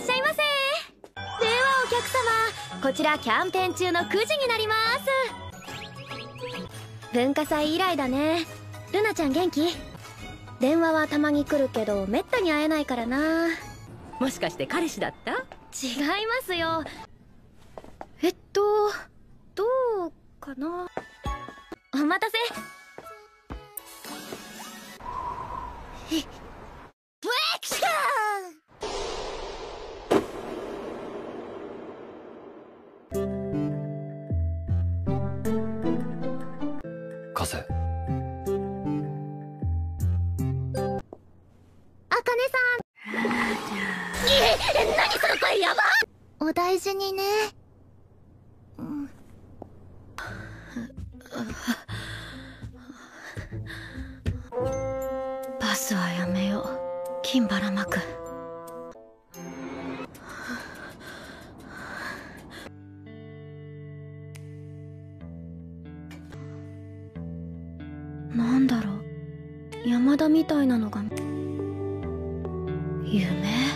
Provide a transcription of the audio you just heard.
っしゃいませ。ではお客様こちらキャンペーン中の9時になります。文化祭以来だね。ルナちゃん元気？電話はたまに来るけどめったに会えないからな。もしかして彼氏だった？違いますよ。えっとどうかな？お待たせカ何その声やばお大事にね。バスはやめよう。金ばらまくなんだろう。山田みたいなのが夢？